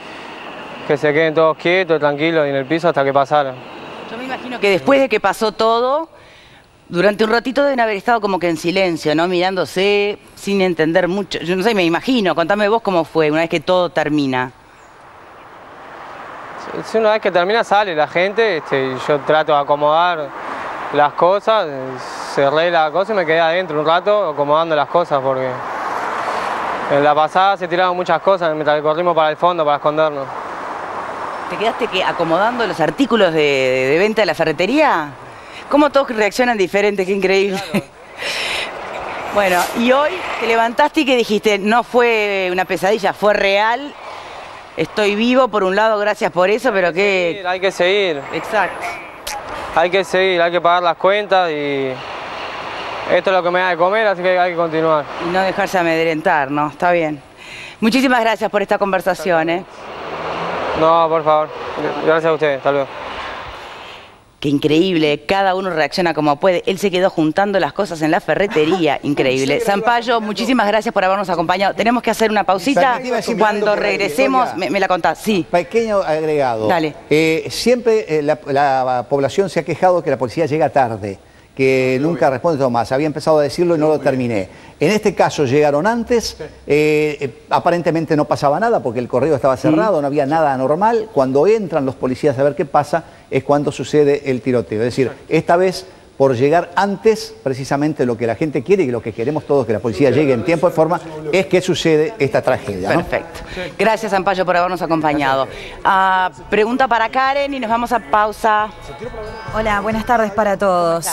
que se queden todos quietos, tranquilos y en el piso hasta que pasara. Yo me imagino que después de que pasó todo, durante un ratito deben haber estado como que en silencio, ¿no? Mirándose sin entender mucho. Yo no sé, me imagino. Contame vos cómo fue una vez que todo termina. Si una vez que termina sale la gente, este, yo trato de acomodar las cosas, cerré la cosa y me quedé adentro un rato acomodando las cosas porque en la pasada se tiraron muchas cosas mientras que corrimos para el fondo para escondernos. ¿Te quedaste que acomodando los artículos de venta de la ferretería? ¿Cómo todos reaccionan diferente? Qué increíble. [LAUGHS] bueno, y hoy te levantaste y que dijiste, no fue una pesadilla, fue real. Estoy vivo, por un lado, gracias por eso, pero que... Hay que seguir. Exacto. Hay que seguir, hay que pagar las cuentas y esto es lo que me da de comer, así que hay que continuar. Y no dejarse amedrentar, ¿no? Está bien. Muchísimas gracias por esta conversación, ¿eh? No, por favor. Gracias a ustedes. Hasta luego. Qué increíble, cada uno reacciona como puede. Él se quedó juntando las cosas en la ferretería, [LAUGHS] increíble. Zampayo, muchísimas gracias por habernos acompañado. Tenemos que hacer una pausita. Cuando regresemos, me la contás. Sí. Pequeño agregado. Dale. Eh, siempre eh, la, la población se ha quejado que la policía llega tarde. Que nunca responde Tomás. Había empezado a decirlo y no lo terminé. En este caso llegaron antes, eh, eh, aparentemente no pasaba nada porque el correo estaba cerrado, no había nada anormal. Cuando entran los policías a ver qué pasa es cuando sucede el tiroteo. Es decir, esta vez por llegar antes, precisamente lo que la gente quiere y lo que queremos todos, que la policía llegue en tiempo y forma, es que sucede esta tragedia. Perfecto. Gracias, Ampayo, por habernos acompañado. Ah, pregunta para Karen y nos vamos a pausa. Hola, buenas tardes para todos.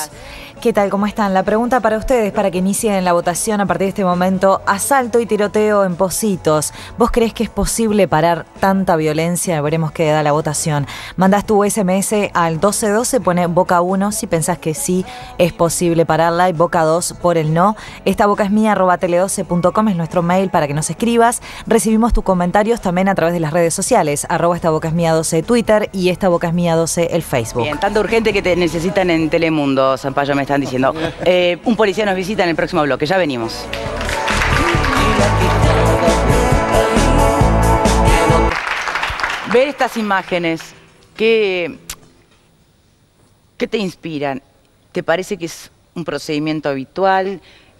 ¿Qué tal? ¿Cómo están? La pregunta para ustedes, para que inicien la votación a partir de este momento, asalto y tiroteo en Positos. ¿Vos crees que es posible parar tanta violencia? Veremos qué da la votación. Mandás tu SMS al 1212, pone boca 1 si pensás que sí es posible pararla y boca 2 por el no. Esta boca es mía, arroba tele12.com es nuestro mail para que nos escribas. Recibimos tus comentarios también a través de las redes sociales, arroba esta boca es mía 12 Twitter y esta boca es mía 12 el Facebook. Bien, tanto urgente que te necesitan en Telemundo, Zampayo, me están diciendo. Eh, un policía nos visita en el próximo bloque, ya venimos. Ver estas imágenes, ¿qué, qué te inspiran? ¿Te parece que es un procedimiento habitual?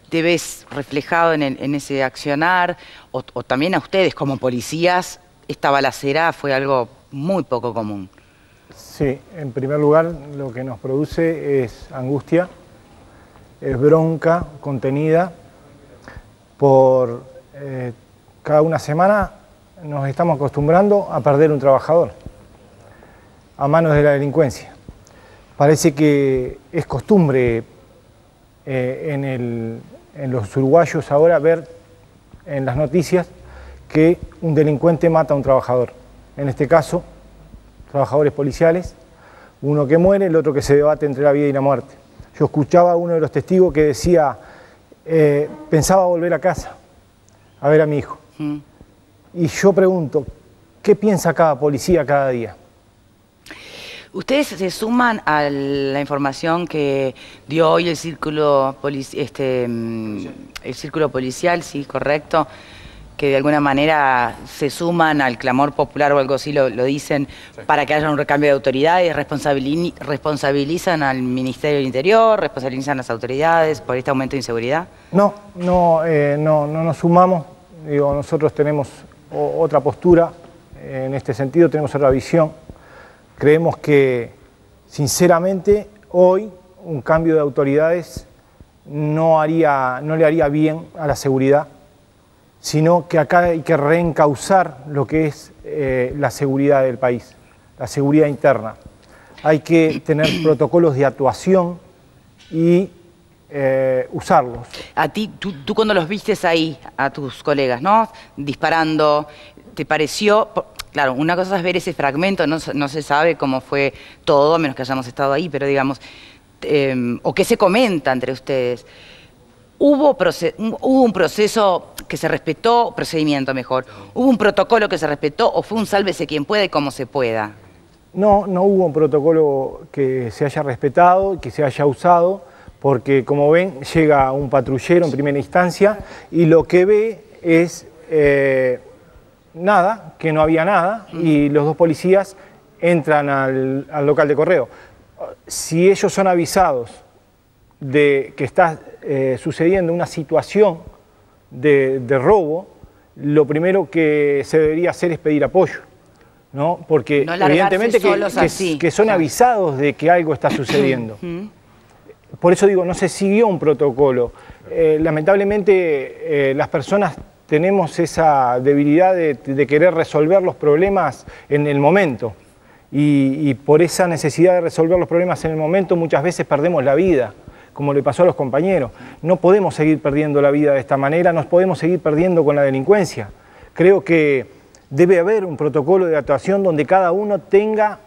¿Te ves reflejado en, el- en ese accionar? O, o también a ustedes como policías, esta balacera fue algo muy poco común. Sí, en primer lugar lo que nos produce es angustia, es bronca contenida por eh, cada una semana nos estamos acostumbrando a perder un trabajador a manos de la delincuencia. Parece que es costumbre eh, en, el- en los uruguayos ahora ver en las noticias que un delincuente mata a un trabajador. En este caso, trabajadores policiales, uno que muere, el otro que se debate entre la vida y la muerte. Yo escuchaba a uno de los testigos que decía, eh, pensaba volver a casa a ver a mi hijo. Mm. Y yo pregunto, ¿qué piensa cada policía cada día? ¿Ustedes se suman a la información que dio hoy el círculo, polici- este, mm, el círculo policial, sí, correcto? Que de alguna manera se suman al clamor popular o algo así, lo, lo dicen, para que haya un recambio de autoridades, responsabili- responsabilizan al Ministerio del Interior, responsabilizan a las autoridades por este aumento de inseguridad. No, no, eh, no, no nos sumamos. Digo, nosotros tenemos o- otra postura en este sentido, tenemos otra visión. Creemos que, sinceramente, hoy un cambio de autoridades no, haría, no le haría bien a la seguridad, sino que acá hay que reencauzar lo que es eh, la seguridad del país, la seguridad interna. Hay que tener [CLEARS THROAT] protocolos de actuación y eh, usarlos. A ti, tú, tú cuando los vistes ahí, a tus colegas, ¿no? Disparando, ¿te pareció? Claro, una cosa es ver ese fragmento, no, se- no se sabe cómo fue todo, a menos que hayamos estado ahí, pero digamos, em, o qué se comenta entre ustedes. ¿Hubo, un- ¿Hubo un proceso que se respetó, procedimiento mejor? ¿Hubo un protocolo que se respetó o fue un sálvese quien pueda y como se pueda? No, no hubo un protocolo que se haya respetado que se haya usado, porque como ven, llega un patrullero en primera instancia y lo que ve es eh, nada, que no había nada, y los dos policías entran al, al local de correo. Si ellos son avisados de que está eh, sucediendo una situación de, de robo, lo primero que se debería hacer es pedir apoyo. ¿no? Porque No evidentemente que, que- que son avisados de que algo está sucediendo. Por eso digo, no se siguió un protocolo. Eh, lamentablemente eh, las personas tenemos esa debilidad de, de querer resolver los problemas en el momento. Y, y por esa necesidad de resolver los problemas en el momento muchas veces perdemos la vida, como le pasó a los compañeros. No podemos seguir perdiendo la vida de esta manera, nos podemos seguir perdiendo con la delincuencia. Creo que debe haber un protocolo de actuación donde cada uno tenga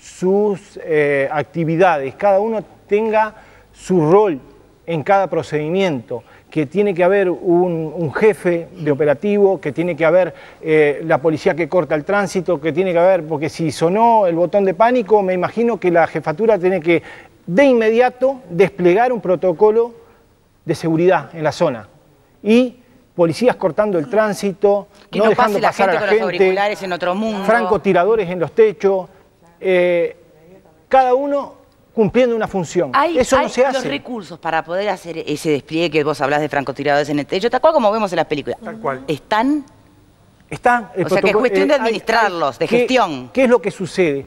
sus eh, actividades, cada uno tenga su rol en cada procedimiento, que tiene que haber un, jefe de operativo, que tiene que haber eh, la policía que corta el tránsito, que tiene que haber, porque si sonó el botón de pánico, me imagino que la jefatura tiene que de inmediato desplegar un protocolo de seguridad en la zona. Y policías cortando el tránsito, Que no, no, dejando pase la pasar gente a con la los gente auriculares en otro mundo. francotiradores en los techos. eh, cada uno cumpliendo una función. Hay, Eso hay no se los hace. recursos para poder hacer ese despliegue que vos hablas de francotiradores en el techo, tal cual como vemos en las películas. Tal cual. ¿Están? Está el O sea que es cuestión de eh, hay- administrarlos, de ¿qué- gestión. ¿Qué es lo que sucede?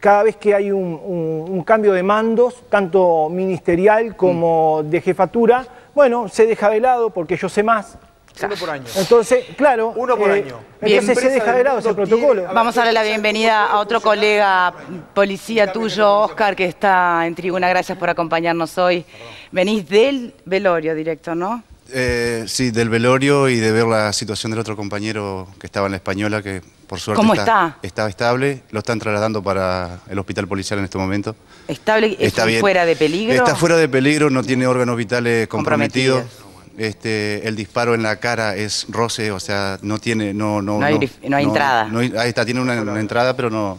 Cada vez que hay un, un- un cambio de mandos, tanto ministerial como Mm. de jefatura, bueno, se deja de lado porque yo sé más. Uno por año. Entonces, claro. Uno por eh, año. Entonces se deja de lado ese protocolo. Vamos a darle la bienvenida a otro colega policía tuyo, Oscar, que está en tribuna. Gracias por acompañarnos hoy. Venís del velorio directo, ¿no? Eh, sí, del velorio y de ver la situación del otro compañero que estaba en la española, que por suerte ¿Cómo está? está estable. Lo están trasladando para el hospital policial en este momento. Estable, Está es bien. fuera de peligro. Está fuera de peligro, no tiene órganos vitales comprometidos. Comprometidos. Este, el disparo en la cara es roce, o sea, no tiene, no, no, No hay dif- no hay entrada. no ahí está, tiene una, una entrada, pero no,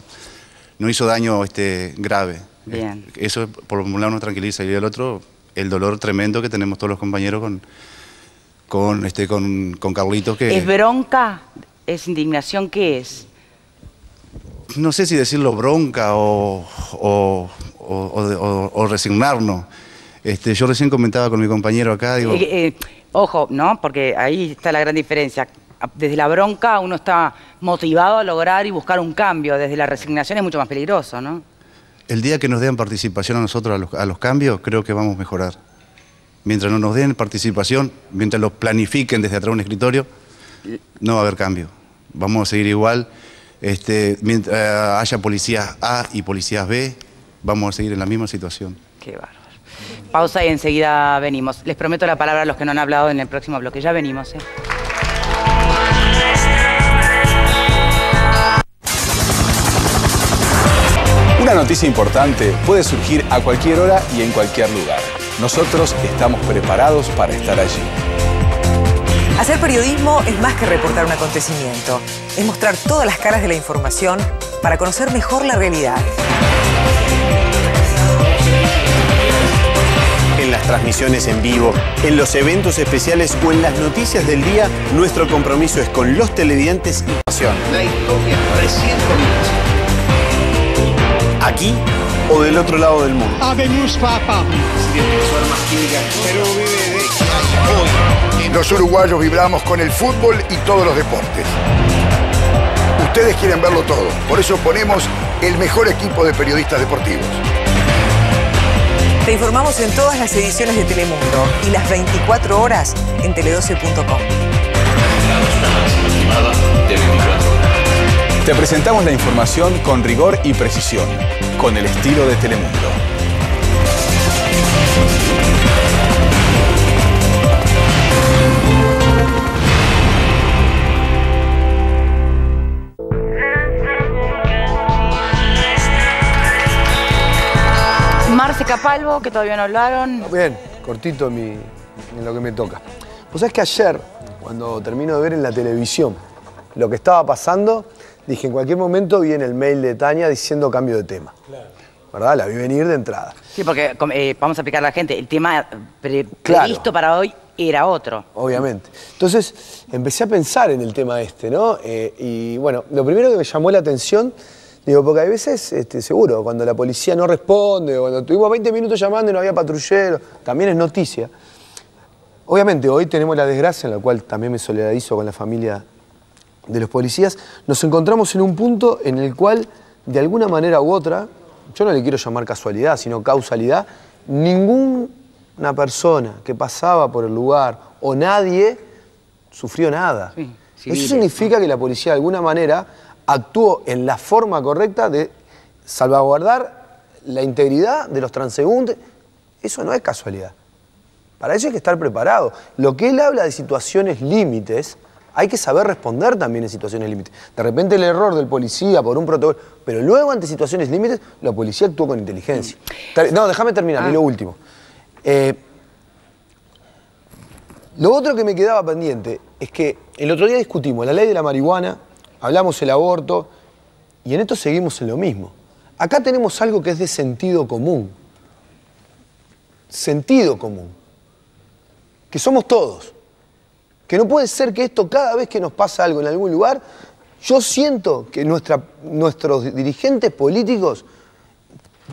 no hizo daño este, grave. Bien. Eso por un lado nos tranquiliza y el otro, el dolor tremendo que tenemos todos los compañeros con, con, este, con, con Carlitos que ¿Es bronca? ¿Es indignación? ¿Qué es? no sé si decirlo bronca o, o, o- o- o resignarnos. Este, yo recién comentaba con mi compañero acá, digo, Eh, eh, ojo, ¿no? Porque ahí está la gran diferencia. Desde la bronca uno está motivado a lograr y buscar un cambio. Desde la resignación es mucho más peligroso, ¿no? el día que nos den participación a nosotros a los, a los cambios, creo que vamos a mejorar. Mientras no nos den participación, mientras lo planifiquen desde atrás de un escritorio, no va a haber cambio. Vamos a seguir igual. Este, mientras eh, haya policías A y policías B, vamos a seguir en la misma situación. Qué bárbaro. Pausa y enseguida venimos. Les prometo la palabra a los que no han hablado en el próximo bloque. Ya venimos, ¿eh? Una noticia importante puede surgir a cualquier hora y en cualquier lugar. Nosotros estamos preparados para estar allí. Hacer periodismo es más que reportar un acontecimiento. Es mostrar todas las caras de la información para conocer mejor la realidad. En las transmisiones en vivo, en los eventos especiales o en las noticias del día, nuestro compromiso es con los televidentes y pasión. La historia recién comienza. Aquí o del otro lado del mundo. Habemos papa. Los uruguayos vibramos con el fútbol y todos los deportes. Ustedes quieren verlo todo, por eso ponemos el mejor equipo de periodistas deportivos. Te informamos en todas las ediciones de Telemundo y las 24 horas en tele12.com. Te presentamos la información con rigor y precisión, con el estilo de Telemundo. Marce Capalvo, que todavía no hablaron. Bien, cortito en, mi- en lo que me toca. Pues es que ayer, cuando termino de ver en la televisión lo que estaba pasando, dije, en cualquier momento viene el mail de Tania diciendo cambio de tema. ¿Verdad? La vi venir de entrada. Sí, porque eh, vamos a explicar a la gente, el tema pre- Claro. previsto para hoy era otro. Obviamente. Entonces empecé a pensar en el tema este, ¿no? Eh, y bueno, lo primero que me llamó la atención, digo, porque hay veces, este, seguro, cuando la policía no responde, o cuando tuvimos 20 minutos llamando y no había patrullero, también es noticia. Obviamente, hoy tenemos la desgracia, en la cual también me solidarizo con la familia de los policías, nos encontramos en un punto en el cual, de alguna manera u otra, yo no le quiero llamar casualidad, sino causalidad, ninguna persona que pasaba por el lugar o nadie sufrió nada. civiles, Eso significa que la policía de alguna manera actuó en la forma correcta de salvaguardar la integridad de los transeúntes. Eso no es casualidad. Para eso hay que estar preparado. Lo que él habla de situaciones límites, hay que saber responder también en situaciones límites. De repente el error del policía por un protocolo, pero luego ante situaciones límites, la policía actuó con inteligencia. Ter- No, déjame terminar, y lo último. Eh, lo otro que me quedaba pendiente es que el otro día discutimos la ley de la marihuana, hablamos el aborto, y en esto seguimos en lo mismo. Acá tenemos algo que es de sentido común. Sentido común. Que somos todos. Que no puede ser que esto cada vez que nos pasa algo en algún lugar, yo siento que nuestra- nuestros dirigentes políticos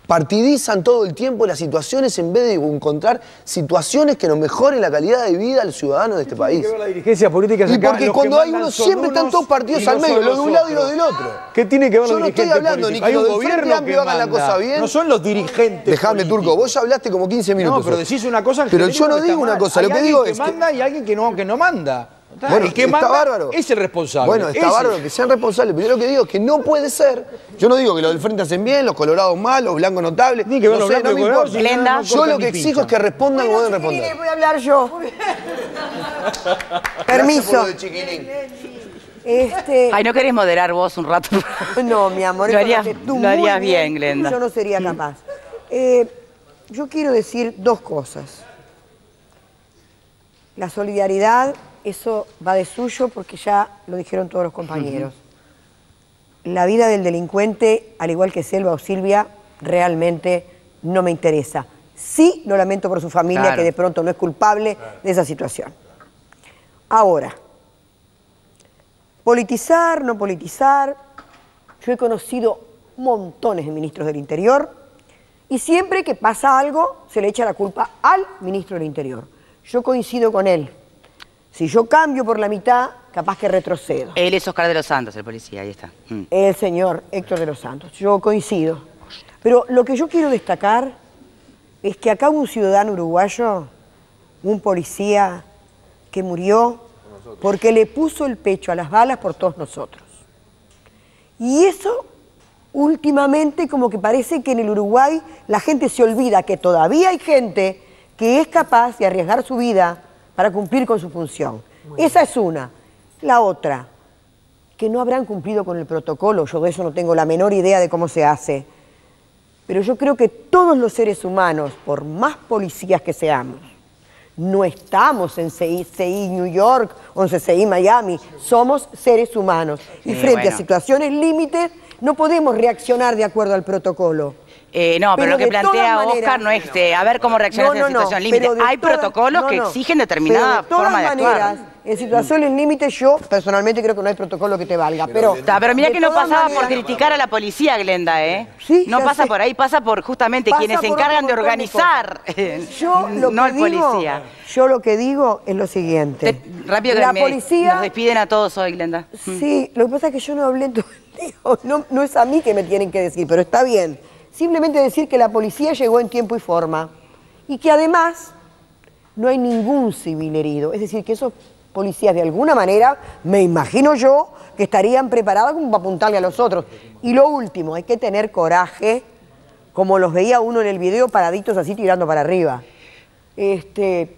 partidizan todo el tiempo las situaciones en vez de encontrar situaciones que nos mejoren la calidad de vida al ciudadano de este país. Tiene que ver la dirigencia política Y acá, porque cuando hay uno siempre están todos partidos al medio, los de un lado y los del otro. ¿Qué tiene que ver Yo los no estoy hablando ni que los gobierno Amplio hagan la cosa bien. No son los dirigentes Dejame, Turco, vos hablaste como 15 minutos. No, pero decís una cosa Pero yo no digo una cosa, lo que alguien digo que es que- manda y alguien que no, que no manda. Bueno, el que está manda bárbaro. es el responsable. Bueno, está Ese. bárbaro que sean responsables, pero yo lo que digo es que no puede ser. Yo no digo que los del frente hacen bien, los colorados mal, los blancos notables. Ni que no los sé, no me y colorados, importa. si no, no Yo lo que exijo es que respondan como deben responder. voy a hablar yo. Permiso. Este... Ay, ¿no querés moderar vos un rato? No, mi amor, Lo harías, tú lo harías bien, Glenda. Yo no sería capaz. Eh, yo quiero decir dos cosas. La solidaridad, eso va de suyo porque ya lo dijeron todos los compañeros. La vida del delincuente, al igual que Selva o Silvia, realmente no me interesa. Sí, lo lamento por su familia, Claro. que de pronto no es culpable de esa situación. Ahora, politizar, no politizar, yo he conocido montones de ministros del Interior y siempre que pasa algo se le echa la culpa al ministro del Interior. Yo coincido con él. Si yo cambio por la mitad, capaz que retrocedo. Él es Oscar de los Santos, el policía, ahí está. Mm. El señor Héctor de los Santos. Yo coincido. Pero lo que yo quiero destacar es que acá un ciudadano uruguayo, un policía que murió porque le puso el pecho a las balas por todos nosotros. Y eso últimamente como que parece que en el Uruguay la gente se olvida que todavía hay gente que es capaz de arriesgar su vida para cumplir con su función. Esa es una. La otra, que no habrán cumplido con el protocolo, yo de eso no tengo la menor idea de cómo se hace. Pero yo creo que todos los seres humanos, por más policías que seamos, no estamos en CI, CI New York o en CCI Miami, somos seres humanos. Y Sí, frente a situaciones límites, no podemos reaccionar de acuerdo al protocolo. Eh, no, pero, lo que plantea maneras- Oscar no es eh, a ver cómo reaccionar No, en no, situación límite. pero Hay todas- protocolos no, que exigen determinada Pero de forma de actuar. maneras, En situaciones límites yo personalmente creo que no hay protocolo que te valga, pero... Está, pero mira que no pasaba por criticar a la policía, Glenda, ¿eh? Sí, no pasa sé. por ahí, pasa por justamente Pasa quienes se encargan de organizar. [LAUGHS] Yo [LAUGHS] lo no que el digo- policía. Yo lo que digo es lo siguiente. Rápido que la me- policía... nos despiden a todos hoy, Glenda. Sí, lo que pasa es que yo no hablé todo el día. [LAUGHS] No, no es a mí que me tienen que decir, pero está bien. Simplemente decir que la policía llegó en tiempo y forma. Y que además no hay ningún civil herido. Es decir, que esos policías de alguna manera, me imagino yo, que estarían preparados como para apuntarle a los otros. Y lo último, hay que tener coraje, como los veía uno en el video, paraditos así tirando para arriba. Este,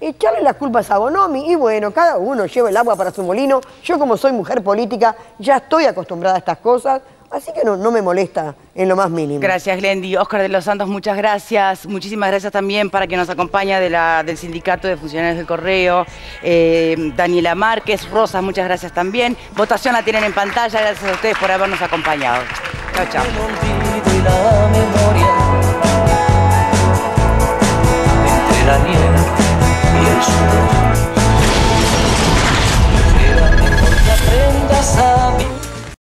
echarle las culpas a Bonomi y bueno, cada uno lleva el agua para su molino. Yo como soy mujer política ya estoy acostumbrada a estas cosas, Así que no, me molesta en lo más mínimo. Gracias, Glendi. Oscar de los Santos, muchas gracias. Muchísimas gracias también para quien nos acompaña del Sindicato de Funcionarios del Correo. Eh, Daniela Márquez, Rosas, muchas gracias también. Votación la tienen en pantalla. Gracias a ustedes por habernos acompañado. Chao, chao. Entre la